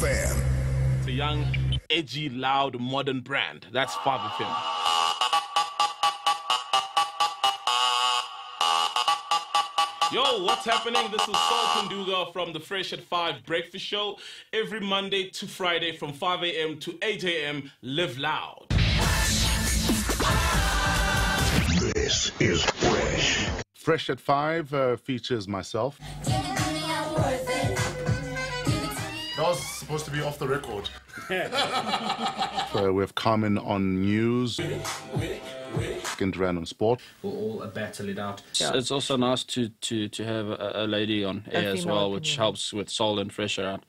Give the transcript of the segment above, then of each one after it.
FM. It's a young, edgy, loud, modern brand. That's 5FM. Yo, what's happening? This is Sol Phenduka from the Fresh at 5 Breakfast Show. Every Monday to Friday from 5 a.m. to 8 a.m. Live loud. This is Fresh. Fresh at Five uh, features myself. Supposed to be off the record. Uh, we have Carmen on news. And Duran on sport. We'll all battle it out. It's also nice to, to, to have a, a lady on air as female well, which helps with soul and fresh around.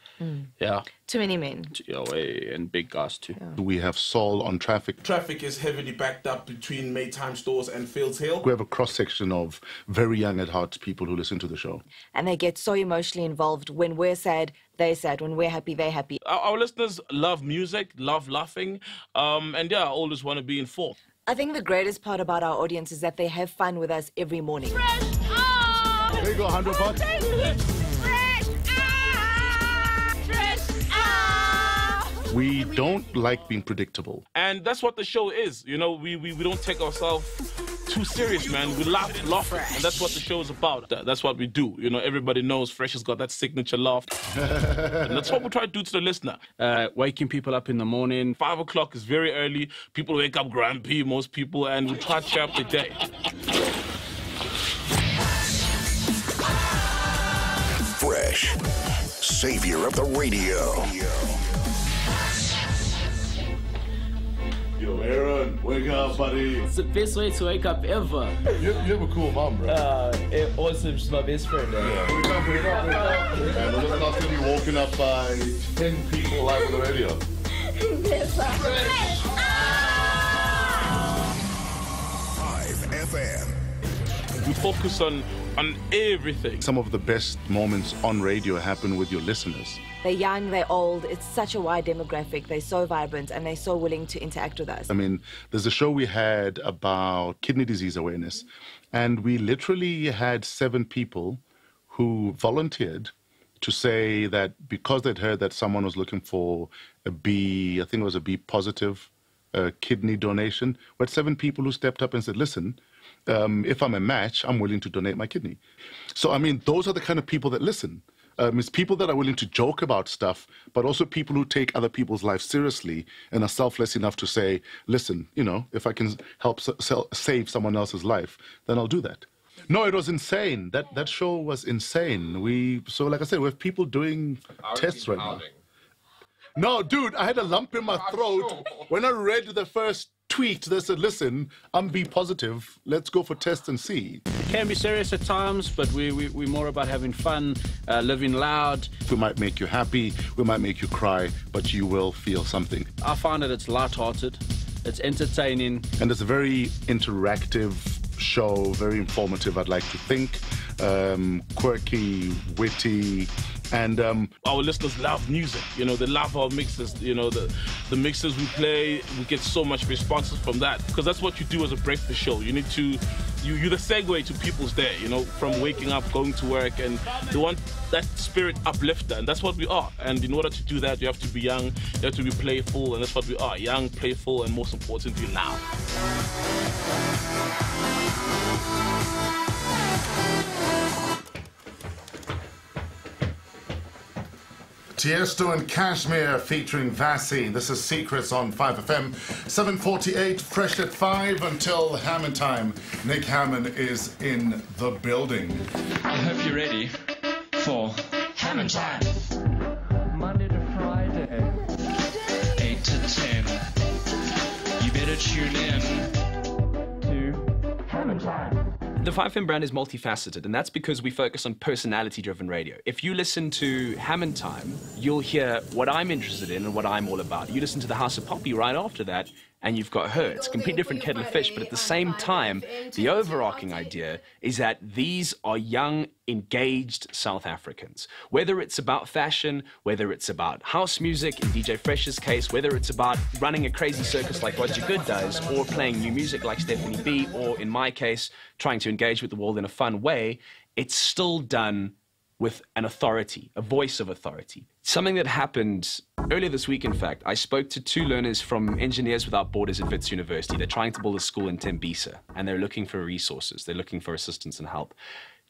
Yeah, Too many men. to- eh, and big guys too. We have Saul on traffic. Traffic is heavily backed up between Maytime stores and Fields Hill. We have a cross section of very young at heart people who listen to the show. And they get so emotionally involved. When we're sad, they're sad. When we're happy, they're happy. Our, our listeners love music, love laughing, um, and yeah, always want to be informed. I think the greatest part about our audience is that they have fun with us every morning. There you go, 100 bucks. We don't like being predictable. And that's what the show is. You know, we, we, we don't take ourselves too serious, man. We laugh, laugh, and that's what the show is about. That- That's what we do. You know, everybody knows Fresh has got that signature laugh. and that's what we try to do to the listener. Uh, waking people up in the morning. Five o'clock is very early. People wake up grumpy, most people, and we try to cheer up the day. Fresh. Savior of the radio. Wake up, buddy. It's the best way to wake up ever. You, you have a cool mom, bro. Uh, it, awesome. She's my best friend. Uh. Wake up, wake up, wake up. And we're not going to be woken up by 10 people live on the radio. 5FM. Focus on on everything. Some of the best moments on radio happen with your listeners. They're young, they're old. It's such a wide demographic. They're so vibrant and they're so willing to interact with us. I mean, there's a show we had about kidney disease awareness, and we literally had seven people who volunteered to say that because they'd heard that someone was looking for a B, I think it was a B positive uh, kidney donation, we had seven people who stepped up and said, listen, um, if I'm a match, I'm willing to donate my kidney. So, I mean, those are the kind of people that listen. Um, it's people that are willing to joke about stuff, but also people who take other people's lives seriously and are selfless enough to say, listen, you know, if I can help s- sel- save someone else's life, then I'll do that. No, it was insane. That that show was insane. We so like I said, we have people doing tests right now. No, dude, I had a lump in my throat when I read the first tweet that said, "Listen, I'm B positive. Let's go for tests and see." It Can be serious at times, but we, we, we're more about having fun, uh, living loud. We might make you happy, we might make you cry, but you will feel something. I find that it's light-hearted, it's entertaining. And it's a very interactive show, very informative, I'd like to think. Um, quirky, witty, and um, Our listeners love music. You know, they love our mixes. You know, the the mixes we play, we get so much responses from that because that's what you do as a breakfast show. You need to, you you're the segue to people's day. You know, from waking up, going to work, and they want that spirit uplifter, and that's what we are. And in order to do that, you have to be young, you have to be playful, and that's what we are: young, playful, and most importantly, loud. Tiesto and KSHMR featuring VASSY. This is Secrets on 5FM. 748, fresh at 5 until Hammond time. Nick Hammond is in the building. I hope you're ready for Hammond Time. Monday to Friday, 8 to 10. You better tune in to Hammond Time. The 5FM brand is multifaceted, and that's because we focus on personality driven radio. If you listen to Hammond Time, you'll hear what I'm interested in and what I'm all about. You listen to the House of Poppy right after that, and you've got her. It's a completely different kettle of fish, but at the same time, the overarching idea is that these are young, engaged South Africans. Whether it's about fashion, whether it's about house music, in DJ Fresh's case, whether it's about running a crazy circus like Roger Goode does, or playing new music like Stephanie Be, or in my case, trying to engage with the world in a fun way, it's still done with an authority, a voice of authority. Something that happened earlier this week, in fact, I spoke to two learners from Engineers Without Borders at Wits University. They're trying to build a school in Tembisa, and they're looking for resources. They're looking for assistance and help.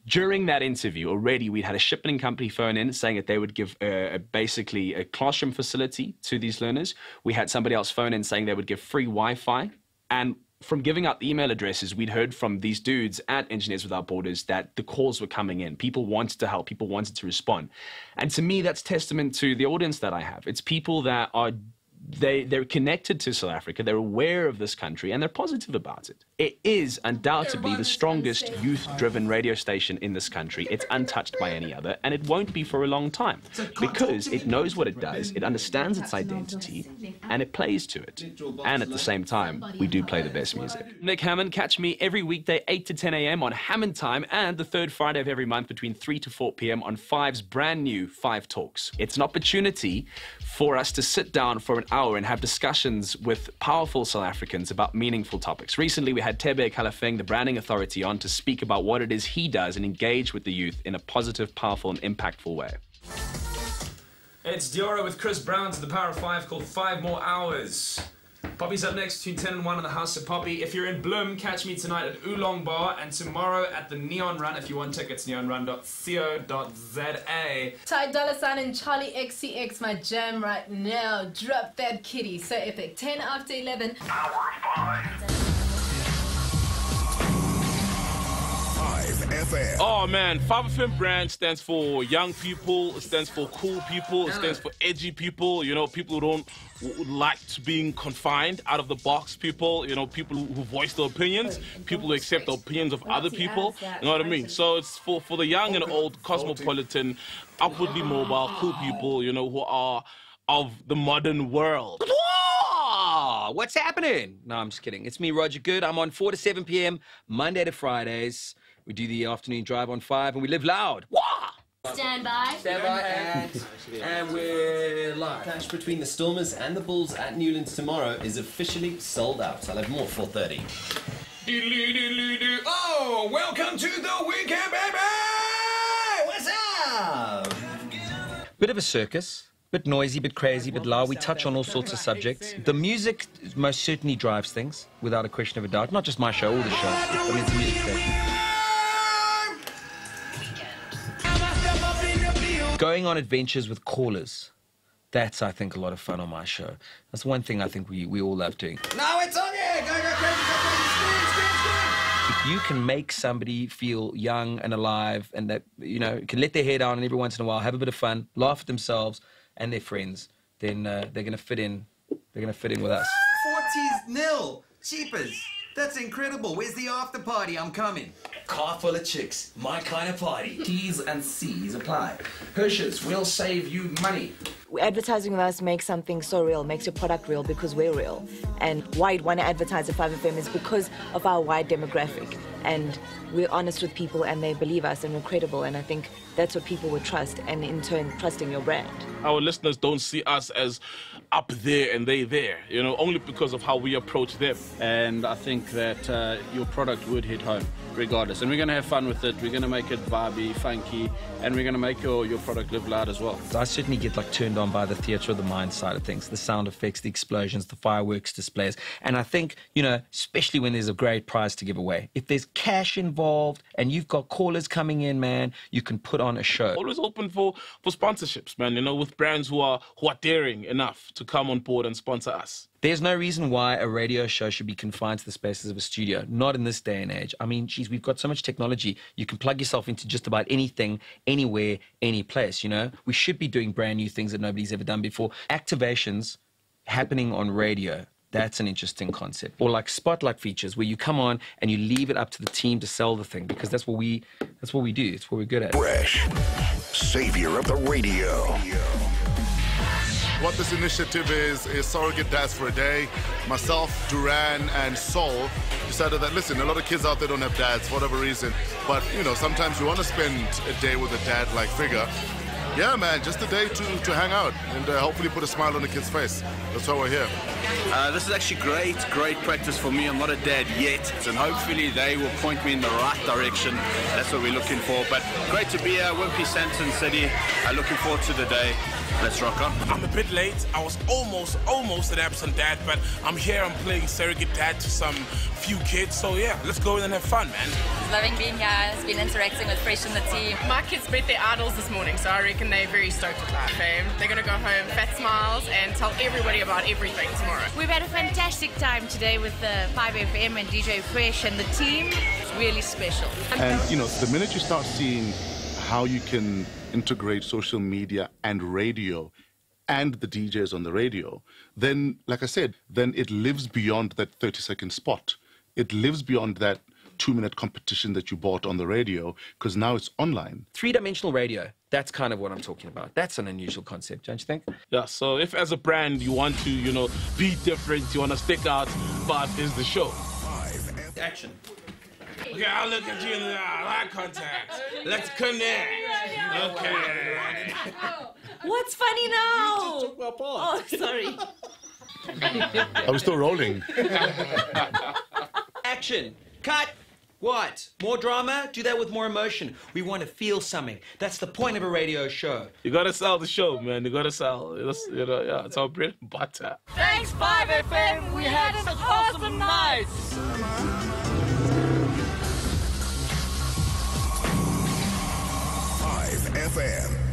During that interview, already we had a shipping company phone in saying that they would give uh, basically a classroom facility to these learners. We had somebody else phone in saying they would give free Wi Fi. And from giving out the email addresses, we'd heard from these dudes at Engineers Without Borders that the calls were coming in. People wanted to help, people wanted to respond. And to me, that's testament to the audience that I have. It's people that are they they're connected to South Africa, they're aware of this country, and they're positive about it. It is undoubtedly the strongest youth-driven radio station in this country. It's untouched by any other, and it won't be for a long time because it knows what it does, it understands its identity, and it plays to it. And at the same time, we do play the best music. Nick Hammond, catch me every weekday 8 to 10 a.m. on Hammond Time, and the third Friday of every month between 3 to 4 p.m. on Five's brand new Five Talks. It's an opportunity for us to sit down for an hour and have discussions with powerful South Africans about meaningful topics. Recently, we had Thebe Ikalafeng, the branding authority, on to speak about what it is he does and engage with the youth in a positive, powerful, and impactful way. It's Deorro with Chris Brown to the Power of Five called Five More Hours. Poppy's up next between 10 and 1 on the House of Poppy. If you're in Bloom, catch me tonight at Oolong Bar and tomorrow at the Neon Run. If you want tickets, neonrun.co.za. Ty Dolla Sign and Charli XCX, my jam right now. Drop that kitty. So epic. 10 after 11. FM. Oh man, 5FM brand stands for young people, it stands for cool people, it stands for edgy people, you know, people who don't like to being confined, out of the box people, you know, people who, who voice their opinions, people who accept the opinions of other people, you know what I mean? So it's for, for the young and old, cosmopolitan, upwardly mobile, cool people, you know, who are of the modern world. What's happening? No, I'm just kidding. It's me, Roger Goode. I'm on 4 to 7 p.m., Monday to Fridays. We do the afternoon drive on 5, and we live loud. Wah! Stand by. Stand by and, and we're live. Clash between the Stormers and the Bulls at Newlands tomorrow is officially sold out. I'll have more 4.30. Oh, welcome to the weekend, baby! What's up? Bit of a circus. Bit noisy, bit crazy, bit loud. We touch on all sorts of subjects. The music most certainly drives things, without a question of a doubt. Not just my show, all the shows. I mean, it's a music station. Going on adventures with callers. That's, I think, a lot of fun on my show. That's one thing I think we, we all love doing. No, it's on you! Go, go, crazy, go, crazy, scream, scream, scream! If you can make somebody feel young and alive and that, you know, can let their hair down and every once in a while have a bit of fun, laugh at themselves and their friends, then uh, they're going to fit in. They're going to fit in with us. 40s nil. Cheapers. That's incredible. Where's the after party? I'm coming. Car full of chicks. My kind of party. T's and C's apply. Hershey's will save you money. Advertising with us makes something so real, makes your product real because we're real. And why you'd want to advertise at 5FM is because of our wide demographic. And we're honest with people and they believe us and we're credible. And I think that's what people would trust and in turn trusting your brand. Our listeners don't see us as up there and they there, you know, only because of how we approach them. And I think that uh, your product would hit home regardless. And we're going to have fun with it. We're going to make it vibey, funky, and we're going to make your, your product live loud as well. I certainly get like turned on by the theatre of the mind side of things, the sound effects, the explosions, the fireworks displays. And I think, you know, especially when there's a great prize to give away, if there's cash involved and you've got callers coming in, man, you can put on a show. Always open for, for sponsorships, man, you know, with brands who are who are daring enough to come on board and sponsor us. There's no reason why a radio show should be confined to the spaces of a studio. Not in this day and age. I mean, geez, we've got so much technology. You can plug yourself into just about anything, anywhere, any place, you know? We should be doing brand new things that nobody's ever done before. Activations happening on radio. That's an interesting concept. Or like spotlight features where you come on and you leave it up to the team to sell the thing because that's what we that's what we do. It's what we're good at. Fresh. Savior of the radio. What this initiative is, is Surrogate Dads for a Day. Myself, Duran, and Soul decided that, listen, a lot of kids out there don't have dads for whatever reason. But, you know, sometimes you want to spend a day with a dad-like figure. Yeah, man, just a day to, to hang out and uh, hopefully put a smile on the kid's face. That's why we're here. Uh, this is actually great, great practice for me. I'm not a dad yet, and hopefully they will point me in the right direction. That's what we're looking for. But great to be here, Wimpy Sandton City. Uh, looking forward to the day. Let's rock on. I'm a bit late. I was almost, almost an absent dad, but I'm here. I'm playing surrogate dad to some few kids. So yeah, let's go in and have fun, man. Loving being here. Has been interacting with Fresh and the team. My kids met their idols this morning, so I reckon they're very stoked with that. Fame. They're gonna go home, fat smiles, and tell everybody about everything tomorrow. We've had a fantastic time today with the 5FM and DJ Fresh and the team. It's really special. And you know, the minute you start seeing how you can integrate social media and radio and the DJs on the radio, then, like I said, then it lives beyond that 30 second spot. It lives beyond that two minute competition that you bought on the radio because now it's online. Three dimensional radio. That's kind of what I'm talking about. That's an unusual concept, don't you think? Yeah, so if as a brand you want to, you know, be different, you want to stick out, Five is the show. Action. Okay, I'll look at you in the eye, eye contact. Let's connect. Okay. What's funny now? Oh, sorry. Are we still rolling? Action. Cut. What? More drama? Do that with more emotion. We want to feel something. That's the point of a radio show. You gotta sell the show, man. You gotta sell. It's, you know, yeah, it's our bread and butter. Thanks, 5 FM. We had such awesome nights. Five FM.